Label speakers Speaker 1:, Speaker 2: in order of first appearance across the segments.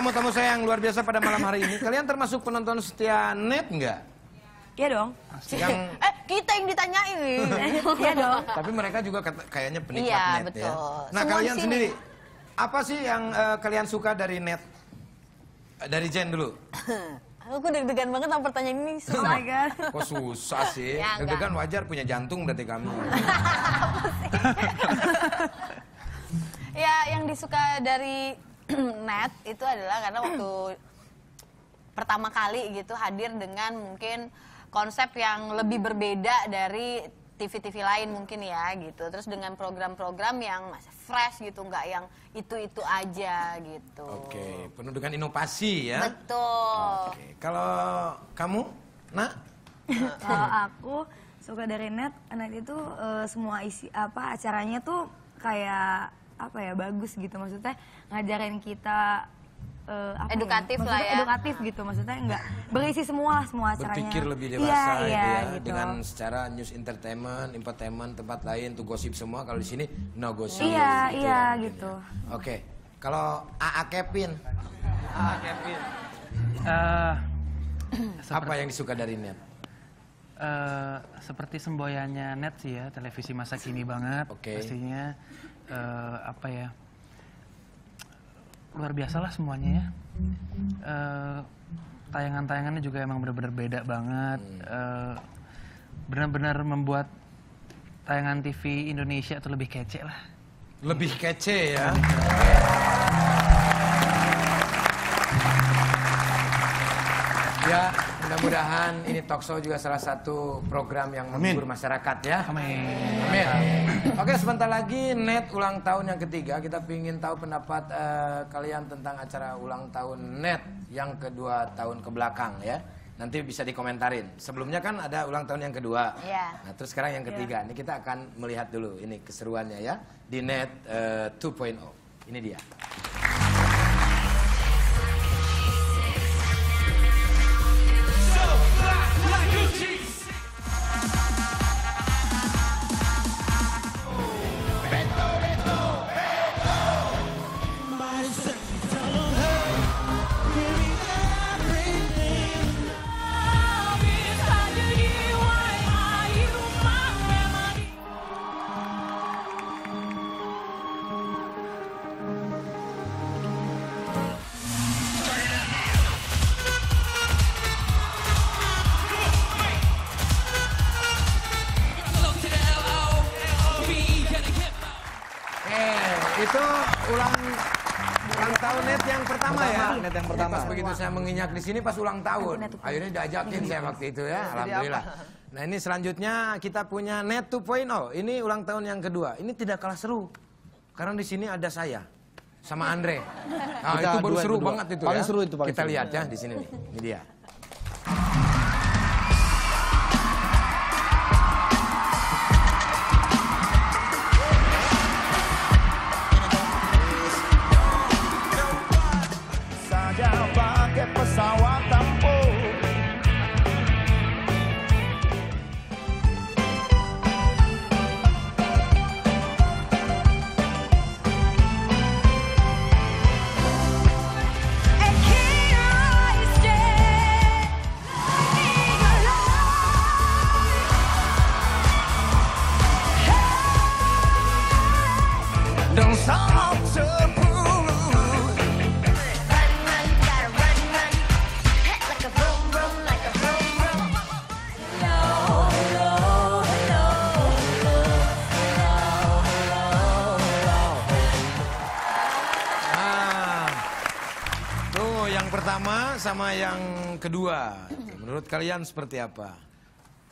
Speaker 1: Tamu-tamu saya yang luar biasa pada malam hari ini, kalian termasuk penonton setia net nggak?
Speaker 2: Iya dong.
Speaker 1: Yang
Speaker 3: Eh, kita yang ditanyain.
Speaker 2: Iya dong.
Speaker 1: tapi mereka juga kata- kayaknya penikmat
Speaker 3: Iya,
Speaker 1: net ya.
Speaker 3: betul.
Speaker 1: Nah
Speaker 3: Semua
Speaker 1: kalian
Speaker 3: sini.
Speaker 1: sendiri, apa sih yang eh, kalian suka dari net? Eh, Dari Jen dulu.
Speaker 3: Aku deg-degan banget sama pertanyaan ini. Susah.
Speaker 2: my god.
Speaker 1: Kok susah sih?
Speaker 3: Ya.
Speaker 1: Deg-degan wajar punya jantung berarti kamu.
Speaker 3: ya, yang disuka dari net itu adalah karena waktu pertama kali gitu hadir dengan mungkin konsep yang lebih berbeda dari TV-TV lain mungkin ya gitu. Terus dengan program-program yang masih fresh gitu, nggak yang itu-itu aja gitu.
Speaker 1: Oke, penuh dengan inovasi ya.
Speaker 3: Betul.
Speaker 1: Oke, kalau kamu, nak?
Speaker 2: Kalau aku suka dari net, net itu eh, semua isi apa acaranya tuh kayak apa ya bagus gitu maksudnya ngajarin kita eh, apa ya,
Speaker 3: Edukatif lah
Speaker 2: maksudnya
Speaker 3: ya.
Speaker 2: Edukatif gitu maksudnya enggak berisi semua lah semua acaranya.
Speaker 1: Berpikir lebih
Speaker 2: Iya,
Speaker 1: dewasa gitu
Speaker 2: iya,
Speaker 1: ya.
Speaker 2: gitu.
Speaker 1: Dengan secara news entertainment, infotainment, tempat lain tuh gosip semua. Kalau di sini no gosip.
Speaker 2: Iya,
Speaker 1: gitu
Speaker 2: iya,
Speaker 1: ya,
Speaker 2: gitu.
Speaker 1: ya. Oke, kalau AA Kevin,
Speaker 4: Eh,
Speaker 1: apa yang disuka dari net?
Speaker 4: Eh, seperti semboyannya net sih ya, televisi masa kini banget.
Speaker 1: Oke.
Speaker 4: Pastinya eh, apa ya? Luar biasa lah semuanya ya. Eh, tayangan-tayangannya juga emang benar-benar beda banget. Eh, benar-benar membuat tayangan TV Indonesia itu lebih kece lah.
Speaker 1: Lebih kece ya. Ya, mudah-mudahan ini talk show juga salah satu program yang menghibur masyarakat ya.
Speaker 4: Amin.
Speaker 1: Amin. Oke, sebentar lagi net ulang tahun yang ketiga. Kita ingin tahu pendapat eh, kalian tentang acara ulang tahun net yang kedua tahun ke belakang ya. Nanti bisa dikomentarin. Sebelumnya kan ada ulang tahun yang kedua.
Speaker 3: Iya.
Speaker 1: Nah, terus sekarang yang ketiga. Ini kita akan melihat dulu ini keseruannya ya di net eh, 2.0. Ini dia. Ulang ulang tahun net yang pertama, ya.
Speaker 5: net yang pertama.
Speaker 1: Pas begitu saya menginjak di sini pas ulang tahun. Akhirnya diajakin saya waktu itu ya, alhamdulillah. Nah, ini selanjutnya kita punya net 2.0. Ini ulang tahun yang kedua. Ini tidak kalah seru. Karena di sini ada saya sama Andre. Nah,
Speaker 5: Kita
Speaker 1: itu baru seru banget itu
Speaker 5: Paling
Speaker 1: ya.
Speaker 5: seru itu, paling
Speaker 1: Kita
Speaker 5: seru.
Speaker 1: lihat ya di sini nih. Ini dia.
Speaker 6: I
Speaker 1: sama yang kedua. Menurut kalian seperti apa?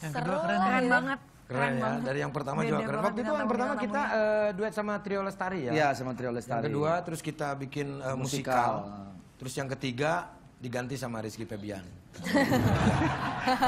Speaker 4: Yang kedua keren.
Speaker 2: Keren banget.
Speaker 1: Keren, ya. Dari yang pertama juga keren.
Speaker 2: banget
Speaker 1: Waktu itu
Speaker 2: bintang
Speaker 1: yang pertama kita eh, duet sama Trio Lestari ya.
Speaker 5: Iya, sama Trio
Speaker 1: Yang
Speaker 5: Lestari.
Speaker 1: kedua terus kita bikin eh, musikal. Terus yang ketiga diganti sama Rizky Febian.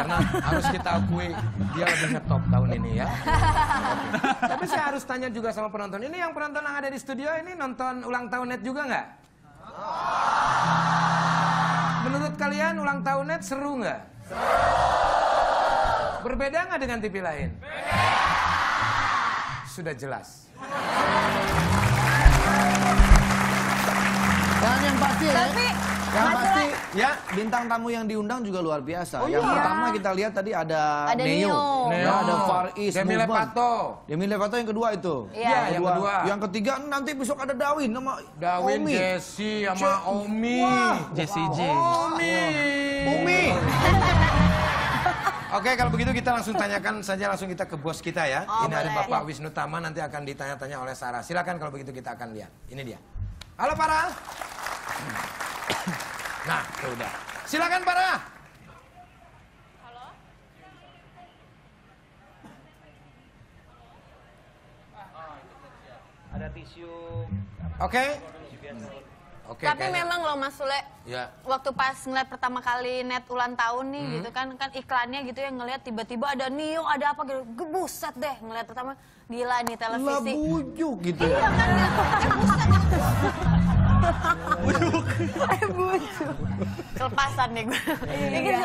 Speaker 1: Karena harus kita akui dia lebih ngetop tahun ini ya. Tapi saya harus tanya juga sama penonton. Ini yang penonton yang ada di studio ini nonton ulang tahun net juga nggak? Menurut kalian ulang tahun net seru nggak? Berbeda nggak dengan TV lain? Sudah jelas.
Speaker 5: Dan yang pasti ya.
Speaker 3: Tapi
Speaker 7: Yang
Speaker 3: Mas
Speaker 7: pasti ya bintang tamu yang diundang juga luar biasa.
Speaker 1: Oh,
Speaker 7: yang
Speaker 1: iya.
Speaker 7: pertama kita lihat tadi ada,
Speaker 3: Ada Neo.
Speaker 7: Ya, ada Far East
Speaker 1: Demi
Speaker 7: Movement.
Speaker 1: Lepato.
Speaker 7: Demi Lepato yang kedua itu.
Speaker 3: Iya,
Speaker 1: yang kedua.
Speaker 7: Yang ketiga nanti besok ada Dawin sama
Speaker 1: Dawin,
Speaker 7: Omi.
Speaker 1: Jesse, sama
Speaker 7: Ce-
Speaker 1: Omi.
Speaker 7: Wah.
Speaker 4: Jessie J.
Speaker 1: Omi.
Speaker 7: Umi.
Speaker 1: Oke, kalau begitu kita langsung tanyakan saja langsung kita ke bos kita ya.
Speaker 3: Oh,
Speaker 1: Ini ada. Bapak Wisnu Tama nanti akan ditanya-tanya oleh Sarah. Silakan kalau begitu kita akan lihat. Ini dia. Halo Para. Nah, itu udah. Silakan Para.
Speaker 8: Ada tisu.
Speaker 1: Oke. Oke.
Speaker 3: tapi
Speaker 1: kayaknya-
Speaker 3: memang loh Mas Sule,
Speaker 1: Ya.
Speaker 3: waktu pas ngeliat pertama kali net ulang tahun nih
Speaker 1: Hmm.
Speaker 3: gitu kan kan iklannya gitu ya ngeliat tiba-tiba ada Neo ada apa gitu gebuset deh ngeliat pertama gila nih
Speaker 7: Lah
Speaker 3: televisi
Speaker 7: bujuk gitu
Speaker 3: iya
Speaker 7: ya.
Speaker 3: eh buset kelepasan deh gue ya gitu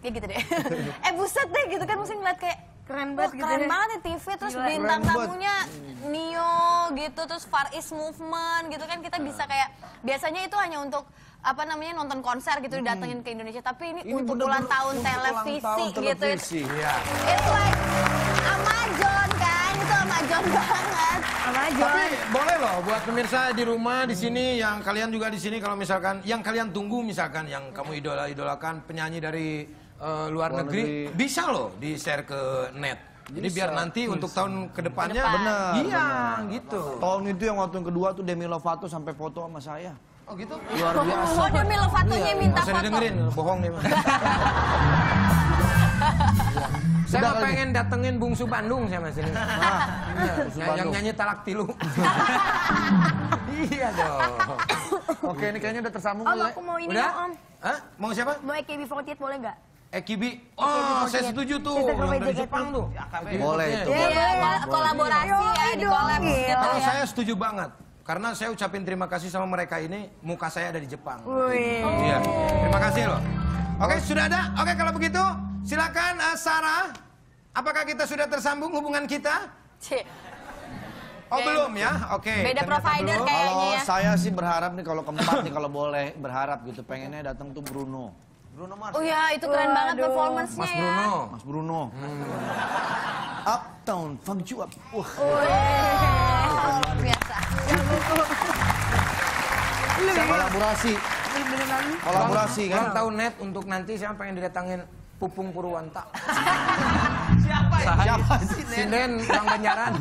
Speaker 3: ya gitu deh. Eh buset deh gitu kan mesti ngeliat kayak
Speaker 2: Keren
Speaker 3: Wah,
Speaker 2: banget gitu
Speaker 3: keren
Speaker 2: ya.
Speaker 3: banget nih TV terus
Speaker 2: Gila.
Speaker 3: bintang tamunya Neo gitu terus Far East Movement gitu kan kita bisa kayak biasanya itu hanya untuk apa namanya nonton konser gitu didatengin ke Indonesia. Tapi ini,
Speaker 7: Ini
Speaker 3: untuk
Speaker 7: bener-bener
Speaker 3: ulang tahun
Speaker 7: untuk ulang
Speaker 3: televisi
Speaker 7: tahun
Speaker 3: gitu
Speaker 7: televisi.
Speaker 1: Iya.
Speaker 3: it's like Amazon kan itu Amazon banget
Speaker 2: Sama aja.
Speaker 1: Tapi boleh loh buat pemirsa di rumah di sini yang kalian juga di sini kalau misalkan yang kalian tunggu misalkan yang kamu idola idolakan penyanyi dari eh, luar,
Speaker 7: Luar
Speaker 1: negeri,
Speaker 7: negeri.
Speaker 1: bisa loh di share ke net. Jadi biar nanti untuk tahun ke depannya
Speaker 3: Depan.
Speaker 7: Benar,
Speaker 1: Iya,
Speaker 7: benar.
Speaker 1: gitu.
Speaker 7: Tahun itu yang waktu yang kedua tuh Demi Lovato sampai foto sama saya.
Speaker 1: Oh gitu.
Speaker 7: Luar biasa.
Speaker 3: oh demi Lovatonya minta
Speaker 1: Nggak usah
Speaker 3: foto
Speaker 1: didengerin, bohong nih. Saya mah
Speaker 7: kali
Speaker 1: pengen datengin Bungsu Bandung saya mas ini.
Speaker 7: Nah,
Speaker 1: Iya,
Speaker 7: Bungsu
Speaker 1: yang, nyanyi talak tilu. iya dong.
Speaker 7: Oke, ini kayaknya udah tersambung
Speaker 2: Om,
Speaker 7: ya.
Speaker 2: aku mau ini
Speaker 1: Udah?
Speaker 2: dong, Om.
Speaker 1: Hah? Mau siapa?
Speaker 2: Mau AKB48 boleh nggak?
Speaker 1: Ekibi. Oh, saya setuju tuh. Yang dari Jepang tuh.
Speaker 7: Boleh itu.
Speaker 3: Iya, iya, kol- kolaborasi ya di kolab gitu
Speaker 1: Kalau
Speaker 3: ya
Speaker 1: saya setuju banget. Karena saya ucapin terima kasih sama mereka ini, muka saya ada di Jepang.
Speaker 2: Wih.
Speaker 1: Iya. Terima kasih loh. Oke, sudah ada? Oke, kalau begitu silakan eh, Sarah. Apakah kita sudah tersambung hubungan kita?
Speaker 3: Cih.
Speaker 1: Oh,
Speaker 3: Oke.
Speaker 1: belum ya? Oke.
Speaker 3: Beda
Speaker 1: ternyata
Speaker 3: provider
Speaker 1: belum.
Speaker 3: kayak-
Speaker 7: Kalau
Speaker 3: Kayaknya ya.
Speaker 7: saya sih berharap nih kalau keempat nih kalau boleh berharap gitu pengennya datang tuh Bruno. Bruno Mars.
Speaker 3: oh ya itu keren banget performance-nya
Speaker 1: Mas
Speaker 3: ya
Speaker 1: Bruno.
Speaker 7: Mas Bruno. Uptown Funk You Up. Wah.
Speaker 3: Oh, luar biasa
Speaker 7: Kolaborasi. Kolaborasi kan.
Speaker 1: Ulang tahun net untuk nanti saya pengen didatangin Pupung Purwanta.
Speaker 7: Siapa sih?
Speaker 1: Sinden Bang Banjaran.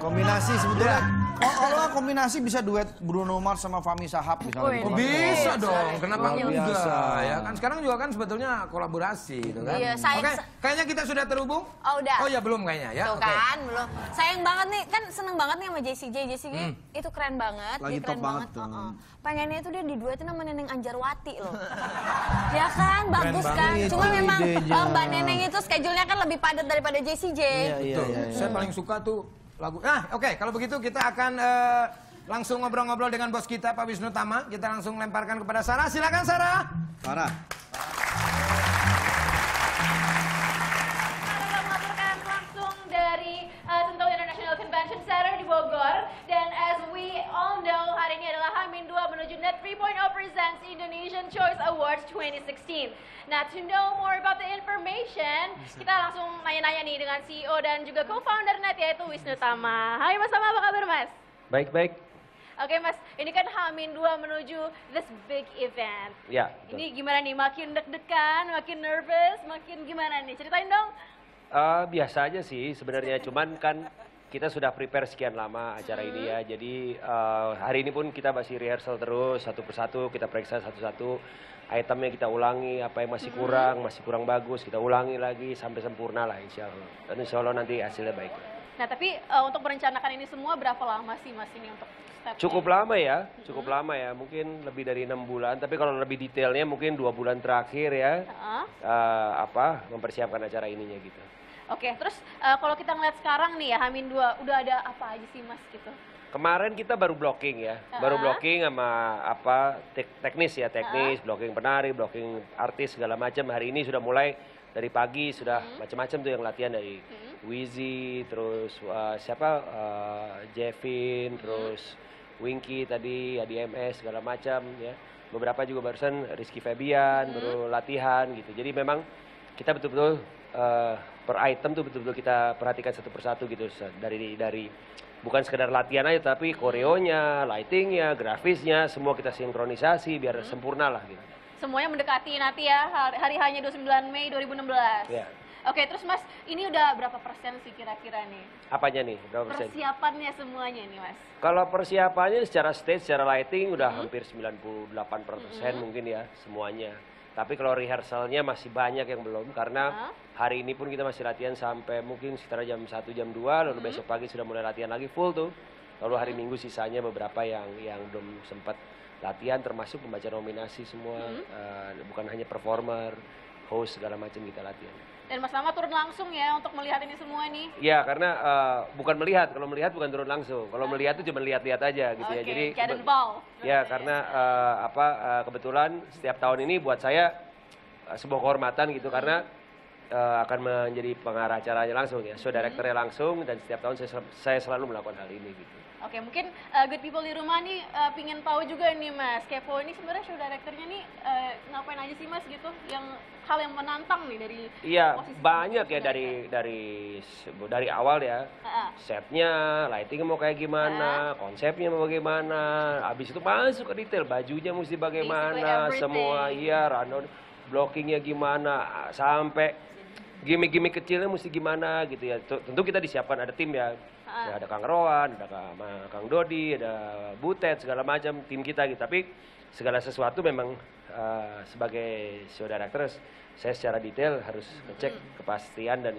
Speaker 7: Kombinasi sebetulnya. Oh, kalau kombinasi bisa duet Bruno Mars sama Fahmi Sahab misalnya.
Speaker 1: Oh, bisa dong, kenapa enggak? Ya kan sekarang juga kan sebetulnya kolaborasi gitu kan.
Speaker 3: Iya, saya-
Speaker 1: Oke, kayaknya kita sudah terhubung.
Speaker 3: Oh, udah.
Speaker 1: Oh ya belum kayaknya ya.
Speaker 3: Tuh
Speaker 1: Oke.
Speaker 3: kan, belum. Sayang banget nih, kan seneng banget nih sama Jessie J. Jessie J itu keren banget,
Speaker 7: Lagi
Speaker 3: dia keren
Speaker 7: top banget tuh.
Speaker 3: Heeh. Pengennya itu dia diduetin sama Neneng Anjarwati loh. ya kan, bagus
Speaker 1: banget.
Speaker 3: kan. Cuma memang eh, Mbak Neneng itu schedule-nya kan lebih padat daripada Jessie J.
Speaker 7: Iya, iya, iya. iya.
Speaker 1: Saya paling suka tuh lagu. Nah, oke, kalau begitu kita akan eh, langsung ngobrol-ngobrol dengan bos kita Pak Wisnu Tama. Kita langsung lemparkan kepada Sarah. Silakan Sarah.
Speaker 7: Parah.
Speaker 9: Hamin 2 menuju Net 3.0 presents Indonesian Choice Awards 2016. Nah, to know more about the information, kita langsung nanya-nanya nih dengan CEO dan juga co-founder Net yaitu Wisnu Tama. Hai Mas Tama, apa kabar Mas?
Speaker 8: Baik-baik.
Speaker 9: Oke Mas, ini kan Hamin 2 menuju this big event.
Speaker 8: Ya. betul.
Speaker 9: Ini gimana nih, makin deg-degan, makin nervous, makin gimana nih? Ceritain dong.
Speaker 8: Eh, biasa aja sih sebenarnya, cuman kan kita sudah prepare sekian lama acara ini ya. Jadi eh, hari ini pun kita masih rehearsal terus satu persatu, kita periksa satu-satu itemnya kita ulangi, apa yang masih kurang, masih kurang bagus, kita ulangi lagi sampai sempurna lah insya Allah. Dan insya Allah nanti hasilnya baik.
Speaker 9: Nah, tapi eh, untuk merencanakan ini semua berapa lama sih Mas ini untuk step
Speaker 8: Cukup lama ya, cukup lama ya, mungkin lebih dari enam bulan. Tapi kalau lebih detailnya mungkin dua bulan terakhir ya,
Speaker 9: Heeh.
Speaker 8: eh, apa mempersiapkan acara ininya gitu.
Speaker 9: Oke, terus eh, kalau kita ngeliat sekarang nih ya, Hamin 2, udah ada apa aja sih Mas gitu?
Speaker 8: Kemarin kita baru blocking ya, baru
Speaker 9: Uh-huh.
Speaker 8: blocking sama apa tek- teknis ya, teknis, blocking penari, blocking artis segala macam. Hari ini sudah mulai dari pagi sudah macam-macam tuh yang latihan dari Wizzy, terus uh, siapa uh, Jevin, terus Winky tadi, ADMS segala macam ya. Beberapa juga barusan Rizky Febian baru latihan gitu. Jadi memang kita betul-betul uh, per item tuh betul-betul kita perhatikan satu persatu gitu dari dari bukan sekedar latihan aja tapi koreonya, lightingnya, grafisnya semua kita sinkronisasi biar sempurna lah gitu.
Speaker 9: Semuanya mendekati nanti ya hari, hanya 29 Mei 2016.
Speaker 8: Ya.
Speaker 9: Oke, terus Mas, ini udah berapa persen sih kira-kira nih?
Speaker 8: Apanya nih? Berapa persen?
Speaker 9: Persiapannya semuanya nih, Mas.
Speaker 8: Kalau persiapannya secara stage, secara lighting udah hampir 98% mungkin ya semuanya. Tapi kalau rehearsalnya masih banyak yang belum karena hari ini pun kita masih latihan sampai mungkin sekitar jam 1 jam 2 lalu besok pagi sudah mulai latihan lagi full tuh. Lalu hari Minggu sisanya beberapa yang yang belum sempat latihan termasuk membaca nominasi semua eh, bukan hanya performer, host segala macam kita latihan.
Speaker 9: Dan Mas Lama turun langsung ya untuk melihat ini semua nih.
Speaker 8: Iya, karena eh, bukan melihat. Kalau melihat bukan turun langsung. Kalau melihat itu cuma lihat-lihat aja gitu ya.
Speaker 9: Oke,
Speaker 8: Jadi kebe-
Speaker 9: involved.
Speaker 8: Ya, karena eh, apa eh, kebetulan setiap tahun ini buat saya eh, sebuah kehormatan gitu karena eh, akan menjadi pengarah acaranya langsung ya, show directornya langsung dan setiap tahun saya, saya selalu melakukan hal ini gitu.
Speaker 9: Oke, mungkin uh, good people di rumah nih uh, pingin tahu juga nih Mas, Kepo ini sebenarnya show directornya nih uh, ngapain aja sih Mas gitu? Yang hal yang menantang nih dari
Speaker 8: Iya, banyak ya dari dari dari awal ya.
Speaker 9: Heeh.
Speaker 8: Setnya, lighting mau kayak gimana, konsepnya mau bagaimana, habis itu masuk ke detail, bajunya mesti bagaimana, semua iya, rundown, blockingnya gimana, sampai gimmick-gimmick kecilnya mesti gimana gitu ya. Tentu kita disiapkan ada tim ya, Ya, ada Kang Rowan, ada Kang, Dodi, ada Butet segala macam tim kita gitu. Tapi segala sesuatu memang eh, sebagai show director saya secara detail harus ngecek kepastian dan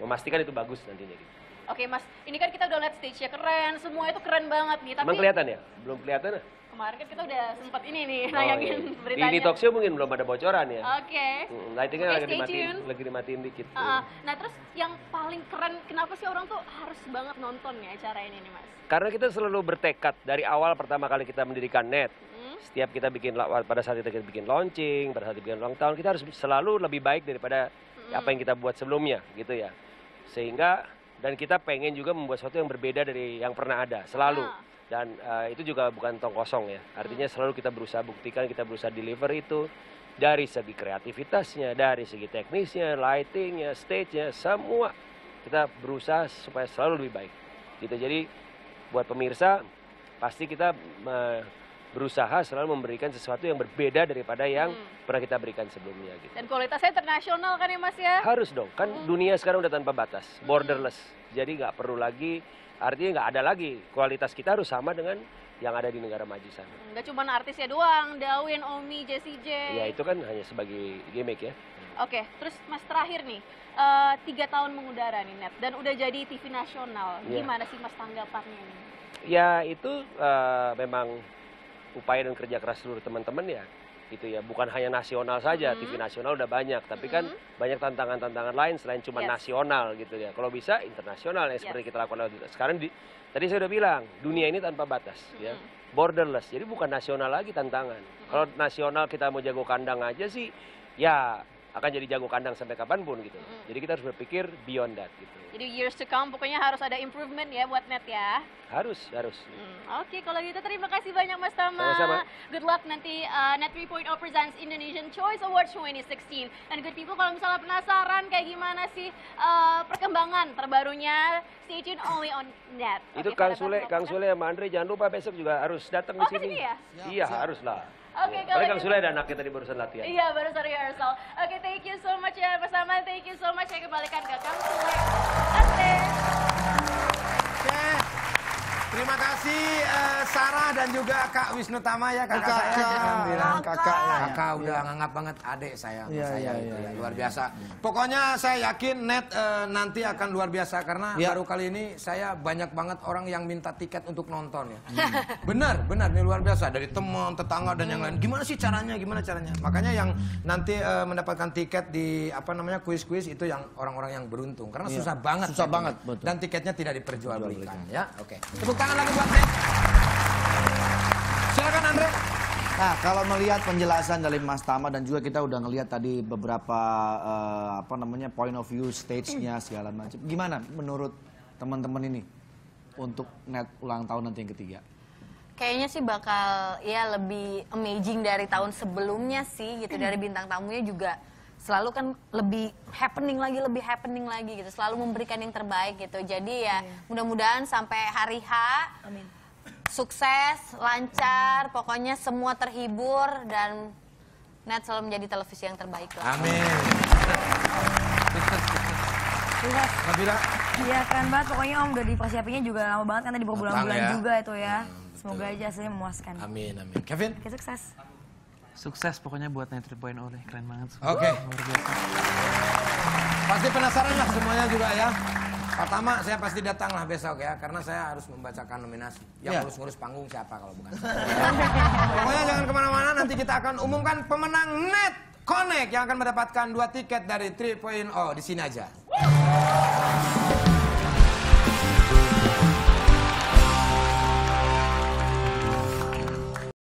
Speaker 8: memastikan itu bagus nantinya gitu.
Speaker 9: Oke Mas, ini kan kita udah lihat stage-nya keren, semua itu keren banget nih. Tapi
Speaker 8: Emang kelihatan ya? Belum kelihatan ya?
Speaker 9: Kemarin kan kita udah sempat ini nih
Speaker 8: Oh,
Speaker 9: nayangin
Speaker 8: iya. Di
Speaker 9: beritanya.
Speaker 8: ini talk show mungkin belum ada bocoran ya.
Speaker 9: Oke.
Speaker 8: Mm, Lightingnya
Speaker 9: Oke,
Speaker 8: lagi dimatiin, lagi dimatiin dikit.
Speaker 9: Uh-uh. Nah terus yang paling keren, kenapa sih orang tuh harus banget nonton ya acara ini nih Mas?
Speaker 8: Karena kita selalu bertekad dari awal pertama kali kita mendirikan net.
Speaker 9: Hmm?
Speaker 8: Setiap kita bikin pada saat kita bikin launching, pada saat kita bikin ulang tahun, kita harus selalu lebih baik daripada apa yang kita buat sebelumnya, gitu ya. Sehingga dan kita pengen juga membuat sesuatu yang berbeda dari yang pernah ada, selalu.
Speaker 9: Ah.
Speaker 8: Dan eh, itu juga bukan tong kosong ya. Artinya selalu kita berusaha buktikan, kita berusaha deliver itu dari segi kreativitasnya, dari segi teknisnya, lightingnya, stage-nya, semua kita berusaha supaya selalu lebih baik. Gitu. Jadi buat pemirsa pasti kita eh, berusaha selalu memberikan sesuatu yang berbeda daripada yang pernah kita berikan sebelumnya gitu.
Speaker 9: Dan kualitasnya internasional kan ya Mas ya?
Speaker 8: Harus dong, kan dunia sekarang udah tanpa batas, borderless. Jadi nggak perlu lagi, artinya nggak ada lagi kualitas kita harus sama dengan yang ada di negara maju sana.
Speaker 9: Nggak cuma artisnya doang, Dawin, Omi, Jessie J.
Speaker 8: Ya itu kan hanya sebagai gimmick ya.
Speaker 9: Oke, terus Mas terakhir nih, eh, tiga tahun mengudara nih Net, dan udah jadi TV nasional.
Speaker 8: Iya.
Speaker 9: Gimana sih Mas tanggapannya nih?
Speaker 8: Ya itu eh, memang upaya dan kerja keras seluruh teman-teman ya. Itu ya bukan hanya nasional saja, TV nasional udah banyak, tapi kan banyak tantangan-tantangan lain selain cuma
Speaker 9: Yes.
Speaker 8: nasional gitu ya. Kalau bisa internasional ya
Speaker 9: Yes.
Speaker 8: seperti kita lakukan sekarang di tadi saya udah bilang, dunia ini tanpa batas ya. Borderless. Jadi bukan nasional lagi tantangan. Kalau nasional kita mau jago kandang aja sih ya akan jadi jago kandang sampai kapan pun gitu. Jadi kita harus berpikir beyond that gitu.
Speaker 9: Jadi years to come pokoknya harus ada improvement ya buat Net ya.
Speaker 8: Harus, harus.
Speaker 9: Hmm, Oke, kalau gitu terima kasih banyak Mas Tama.
Speaker 8: Sama-sama.
Speaker 9: Good luck nanti uh, Net 3.0 presents Indonesian Choice Awards 2016. And good people kalau misalnya penasaran kayak gimana sih uh, perkembangan terbarunya, stay tune only on Net.
Speaker 8: Itu
Speaker 9: Oke,
Speaker 8: Kang Sule, Kang. Sule sama Andre jangan lupa besok juga harus datang di
Speaker 9: Oh, ke
Speaker 8: sini.
Speaker 9: sini ya?
Speaker 8: Iya, haruslah.
Speaker 9: Oke,
Speaker 8: Ya.
Speaker 9: kalau
Speaker 8: Kang
Speaker 9: gitu-
Speaker 8: Sule ada anaknya tadi barusan latihan.
Speaker 9: Iya, baru saja rehearsal. Oke, thank you so much ya Tama. Thank you so much. Saya kembalikan ke Kang Sule. Oke.
Speaker 1: Oke. Terima kasih eh, Sarah dan juga Kak Wisnu Tama ya kakak,
Speaker 7: Kakak,
Speaker 1: saya.
Speaker 7: kakak, bilang kakaknya.
Speaker 1: Kakak udah nganggap banget adik saya sama
Speaker 7: Iya,
Speaker 1: saya
Speaker 7: iya,
Speaker 1: itu
Speaker 7: iya,
Speaker 1: ya, luar biasa. Pokoknya saya yakin net eh, nanti akan luar biasa karena
Speaker 7: Iya.
Speaker 1: baru kali ini saya banyak banget orang yang minta tiket untuk nonton ya. benar, benar ini luar biasa dari teman, tetangga dan yang lain. Gimana sih caranya? Gimana caranya? Makanya yang nanti eh, mendapatkan tiket di apa namanya kuis-kuis itu yang orang-orang yang beruntung karena
Speaker 7: Iya.
Speaker 1: susah banget.
Speaker 7: Susah
Speaker 1: carinya.
Speaker 7: banget, betul.
Speaker 1: Dan tiketnya tidak diperjualbelikan ya. Oke. Tepuk tangan lagi buat. Silakan Andre.
Speaker 7: Nah, kalau melihat penjelasan dari Mas Tama dan juga kita udah ngelihat tadi beberapa eh, apa namanya point of view stage-nya segala macam. Gimana menurut teman-teman ini untuk net ulang tahun nanti yang ketiga?
Speaker 3: Kayaknya sih bakal ya lebih amazing dari tahun sebelumnya sih gitu dari bintang tamunya juga selalu kan lebih happening lagi lebih happening lagi gitu selalu memberikan yang terbaik gitu jadi ya mudah-mudahan sampai hari H
Speaker 2: Amin.
Speaker 3: sukses lancar pokoknya semua terhibur dan net selalu menjadi televisi yang terbaik lah.
Speaker 1: Amin.
Speaker 2: Sukses.
Speaker 1: Nabila,
Speaker 2: Iya keren banget pokoknya Om udah dipersiapinnya juga lama banget kan tadi berbulan-bulan
Speaker 1: ya.
Speaker 2: juga itu ya. Semoga aja hasilnya memuaskan.
Speaker 1: amin, amin. Kevin?
Speaker 2: Oke sukses.
Speaker 4: Sukses pokoknya buat Net 3.0 deh, keren banget.
Speaker 1: Oke.
Speaker 4: Biasa.
Speaker 1: Pasti penasaran lah semuanya juga ya. Pertama saya pasti datang lah besok ya, karena saya harus membacakan nominasi. Yang
Speaker 7: Ya.
Speaker 1: ngurus-ngurus panggung siapa kalau bukan saya. Pokoknya jangan ke mana-mana, nanti kita akan umumkan pemenang Net Connect yang akan mendapatkan dua tiket dari 3.0 di sini aja.